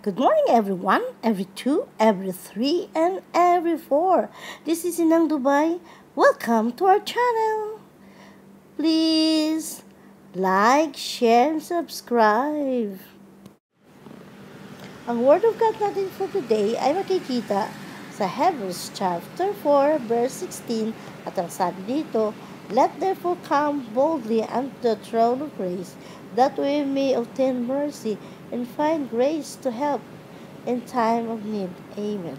Good morning, everyone. Every two, every three, and every four. This is Inang Dubai. Welcome to our channel. Please like, share, and subscribe. Ang Word of God natin for today ay makikita sa Hebrews chapter 4, verse 16. At ang sabi dito, Let therefore come boldly unto the throne of grace, that we may obtain mercy and find grace to help in time of need. Amen.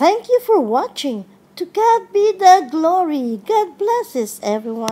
Thank you for watching. To God be the glory. God blesses everyone.